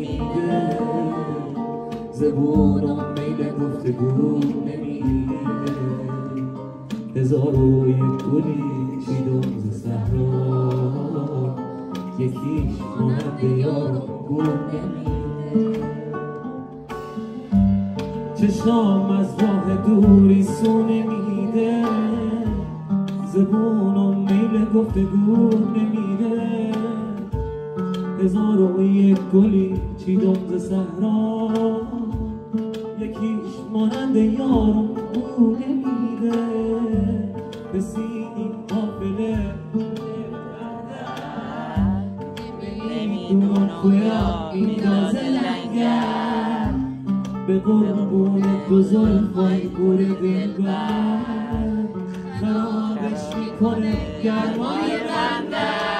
سونه میده زبونم میل گفتگو نمیده هزار و یک گلی چیدم ز صحرا. یکیش مانند یارم گل نمیده. چشام از راه دوری سونه میده زبونم میل گفتگو نمیده. هزار و یک گلی چیدم ز صحرا. یکیش مانند یارم بو نمیده به سینی قافله نمی‌دونم کجا میندازه لنگر به قربون دو زلفای گور دلبر. خرابش می‌کنه گرمای بندر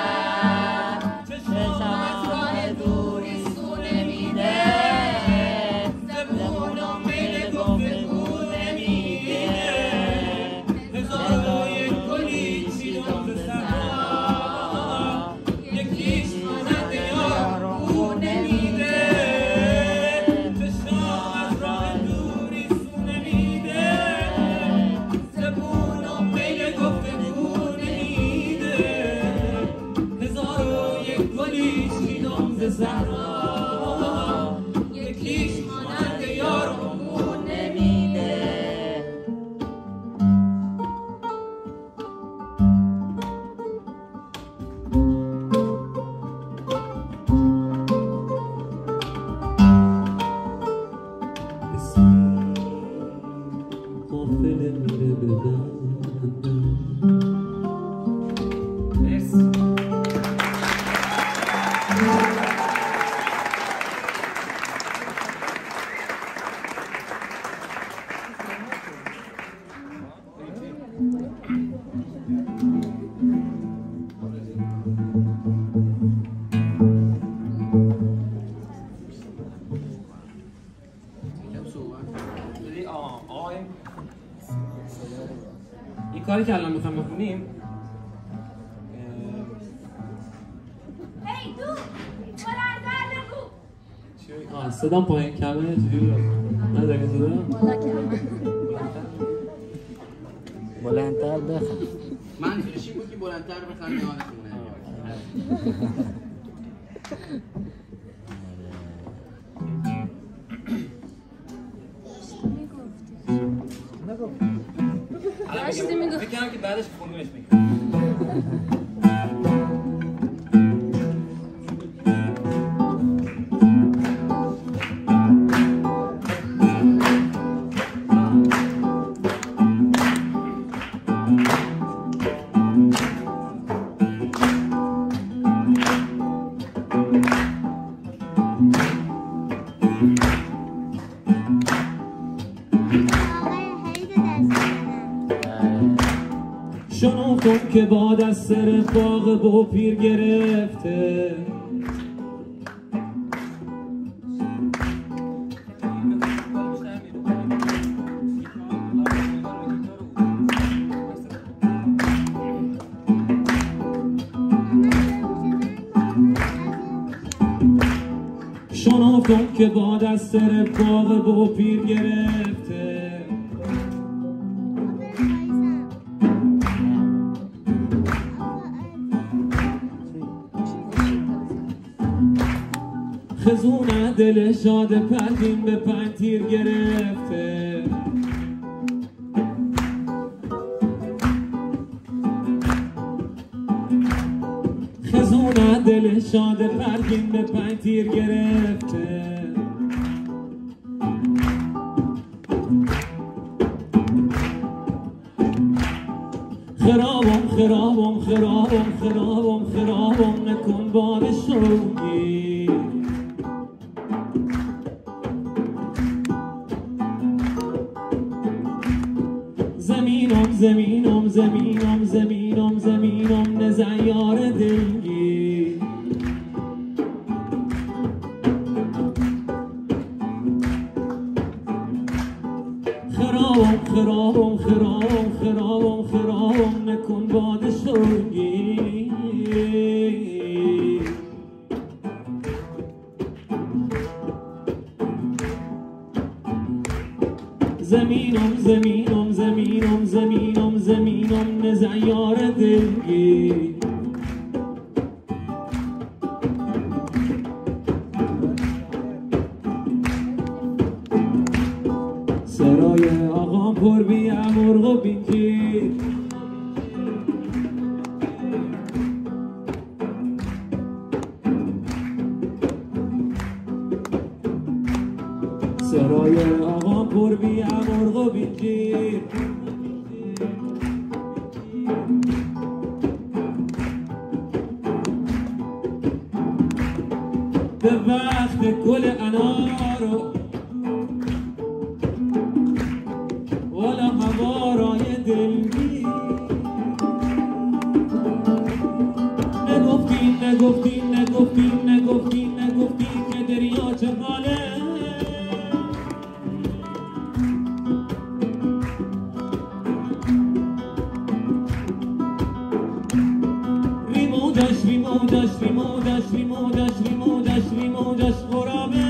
کاری که الان می‌خوایم بخونیم هی تو بلندتر بگو. چی- آه صدام پایین کمه چجوری؟ نداری صدا بلندتر بخن. من فیلشی بود که بلندتر بخند یادتونه الان میگم- فکر کردم که بعدش خونیمش می‌کنم شنفتم که باد از سر باغ با پیر گرفته. شنفتم که باد از سر باغ با پیر گرفته. خزونه دل شاد پرگین به پنج تیر گرفته. خزونه دل شاد پرگین به پنج تیر گرفته. خرابم خرابم خرابم خرابم خرابم نکن باد خرابم خرابم خرابم خرابم خرابم نکن باد شوقی زمینم زمینم زمینم زمینم زمینم نزیار دلگی سرای آقام پر بی مرغ و بیکی به وقت گل انارو ریمودش ریمودش ریمودش ریمودش ریمودش خرابه نگفتی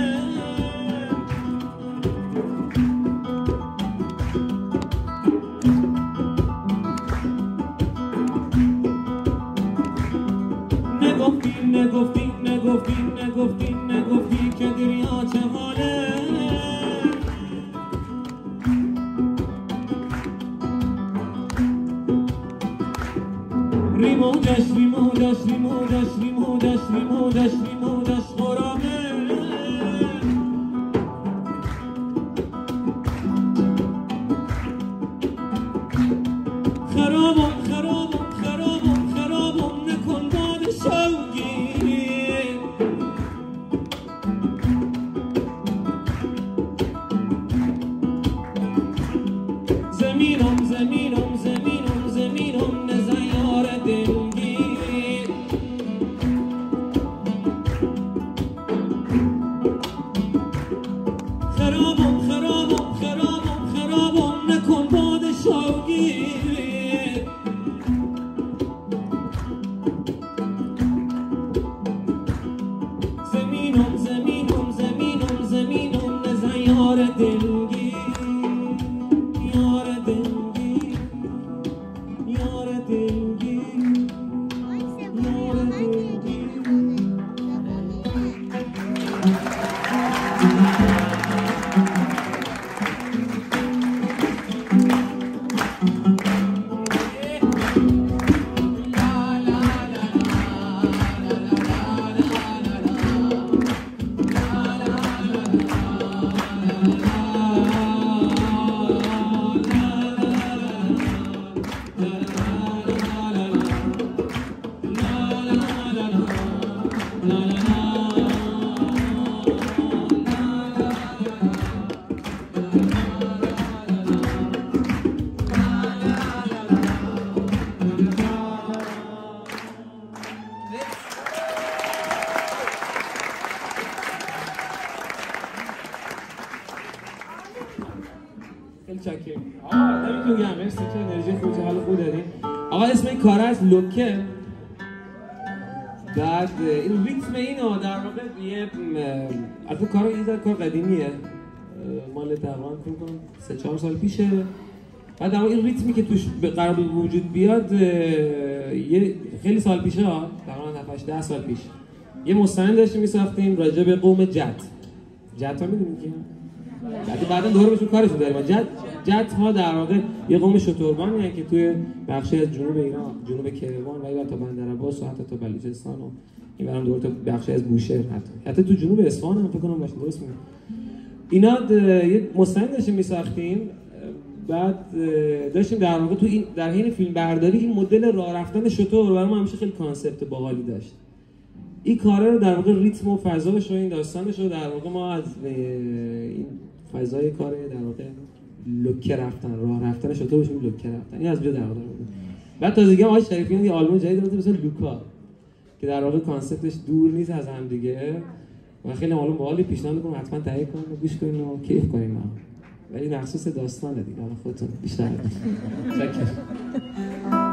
amor de خیلی چاکریم آقا نمی‌تونم گم مرسی که انرژی خوب حال خوب دادین آقا اسم این کار از لوکه. بعد این ریتم اینو در واقع یه البته کار یه کار قدیمیه. مال تقریبا فکر کنم سه چهار سال پیشه. بعد اما این ریتمی که توش به قرار وجود بیاد یه خیلی سال پیشه ها تقریبا 7 10 سال پیش. یه مستند داشتیم میساختیم راجع به قوم جت جت ها می‌دونید که بعدا دوره بهشون کارشون داریم جت جت ها در واقع یه قوم شتربانی که توی بخشی از جنوب ایران جنوب کیوان و تا بندرعباس و حتی تا بلوچستان و این برام دور تا بخشی از بوشهر حتی. حتی تو جنوب اصفهان هم فکر کنم باشه درست میگم. اینا یه مستند داشتیم میساختیم. بعد داشتیم در واقع تو این در حین فیلم برداری این مدل راه رفتن شطور برای ما همیشه خیلی کانسپت باحالی داشت. این کاره رو در واقع ریتم و فضاش و این داستانش رو در واقع ما از این فضای کار در واقع لوکه رفتن راه رفتن بهش میگیم لوکه رفتن این از اونجا در واقع بود. بعد تازگی هم آقای شریفیان یه آلبوم جدید داده مثل لوکا که در واقع کانسپتش دور نیست از هم دیگه و خیلی معلوم باحالی پیشنهاد می‌کنم حتما تهیه کنید و گوش کنید و کیف هم. ولی مخصوص داستانه دیگه حالا خودتون بیشتر شکر